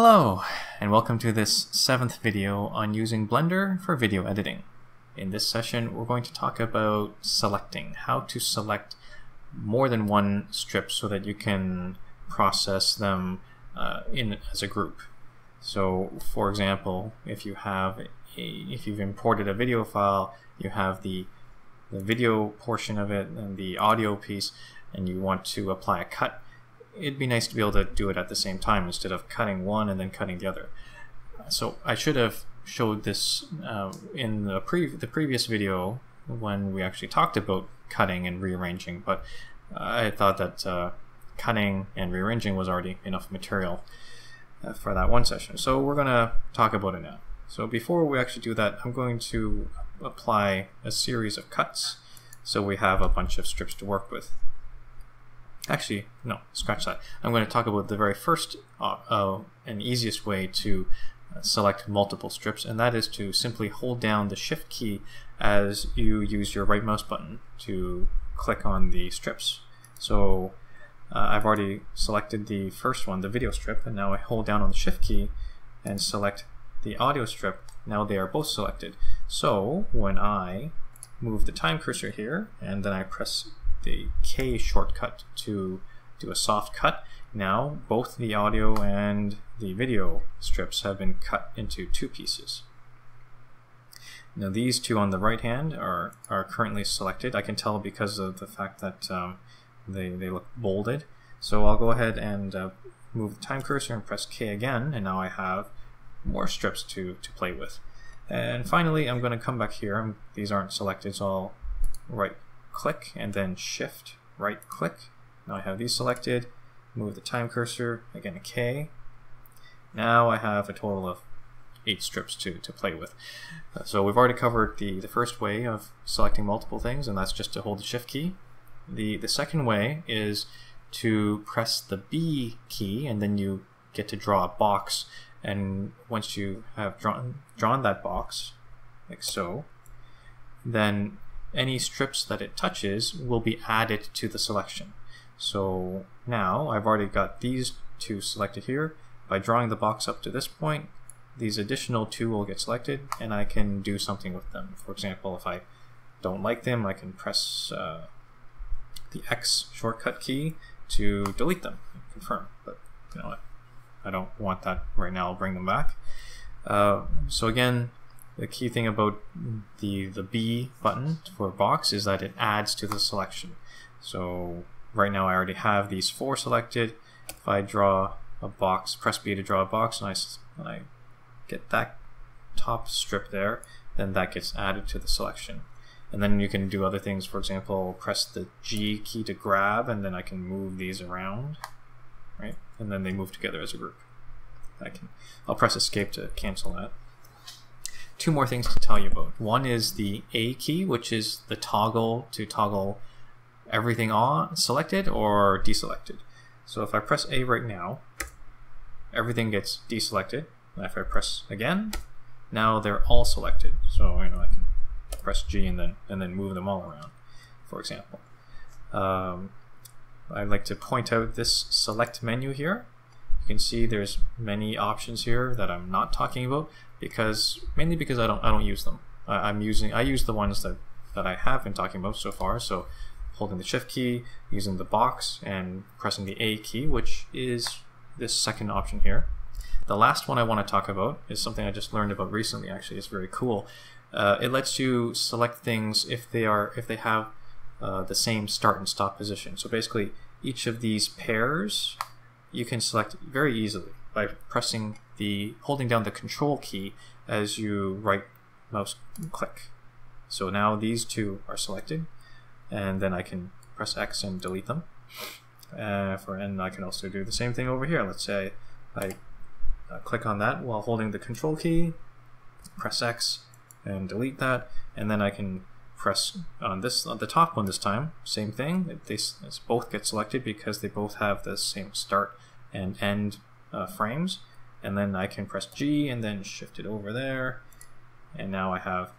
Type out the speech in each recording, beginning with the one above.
Hello, and welcome to this seventh video on using Blender for video editing. In this session, we're going to talk about selecting, how to select more than one strip so that you can process them uh, in as a group. So, for example, if you have a, if you've imported a video file, you have the the video portion of it and the audio piece, and you want to apply a cut it'd be nice to be able to do it at the same time instead of cutting one and then cutting the other. So I should have showed this uh, in the, pre the previous video when we actually talked about cutting and rearranging, but I thought that uh, cutting and rearranging was already enough material uh, for that one session. So we're going to talk about it now. So before we actually do that, I'm going to apply a series of cuts so we have a bunch of strips to work with. Actually, no, scratch that. I'm going to talk about the very first uh, uh, and easiest way to uh, select multiple strips, and that is to simply hold down the Shift key as you use your right mouse button to click on the strips. So uh, I've already selected the first one, the video strip, and now I hold down on the Shift key and select the audio strip. Now they are both selected. So when I move the time cursor here, and then I press the K shortcut to do a soft cut. Now both the audio and the video strips have been cut into two pieces. Now these two on the right hand are, are currently selected. I can tell because of the fact that um, they, they look bolded. So I'll go ahead and uh, move the time cursor and press K again, and now I have more strips to, to play with. And finally, I'm going to come back here. And these aren't selected, so I'll right click and then shift right click. Now I have these selected, move the time cursor, again a K. Now I have a total of eight strips to, to play with. Uh, so we've already covered the, the first way of selecting multiple things, and that's just to hold the shift key. The, the second way is to press the B key, and then you get to draw a box. And once you have drawn, drawn that box, like so, then any strips that it touches will be added to the selection. So now I've already got these two selected here. By drawing the box up to this point, these additional two will get selected and I can do something with them. For example, if I don't like them, I can press uh, the X shortcut key to delete them confirm. But you know what? I don't want that right now. I'll bring them back. Uh, so again, the key thing about the, the B button for box is that it adds to the selection. So right now I already have these four selected. If I draw a box, press B to draw a box, and I, and I get that top strip there, then that gets added to the selection. And then you can do other things, for example, press the G key to grab, and then I can move these around, right? And then they move together as a group. I can, I'll press escape to cancel that two more things to tell you about. One is the A key, which is the toggle to toggle everything on selected or deselected. So if I press A right now, everything gets deselected. And if I press again, now they're all selected. So you know I can press G and then and then move them all around, for example. Um, I'd like to point out this select menu here. You can see there's many options here that I'm not talking about because mainly because I don't I don't use them. I, am using I use the ones that that I have been talking about so far. So holding the shift key, using the box, and pressing the A key, which is this second option here. The last one I want to talk about is something I just learned about recently. Actually, it's very cool. Uh, it lets you select things if they are if they have uh, the same start and stop position. So basically, each of these pairs you can select very easily by pressing the holding down the control key as you right mouse click. So now these two are selected and then I can press X and delete them. Uh, for and I can also do the same thing over here. Let's say I uh, click on that while holding the control key, press X and delete that, and then I can press on this on the top one this time. Same thing. They, both get selected because they both have the same start and end uh, frames and then I can press G and then shift it over there and now I have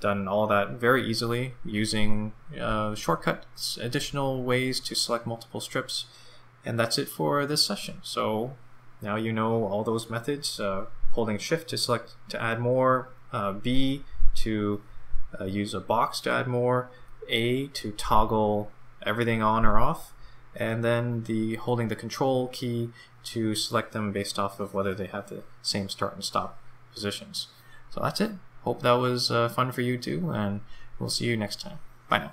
done all that very easily using uh, shortcuts, additional ways to select multiple strips and that's it for this session. So now you know all those methods. Uh, holding shift to select to add more, uh, B to uh, use a box to add more, A to toggle everything on or off, and then the holding the control key to select them based off of whether they have the same start and stop positions. So that's it. Hope that was uh, fun for you too, and we'll see you next time. Bye now.